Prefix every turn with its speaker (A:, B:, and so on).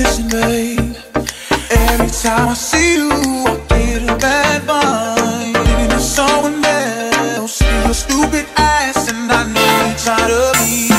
A: is babe. Every time I see you, I get a bad mind. Thinking it's someone else, your stupid ass, and I need you try to be.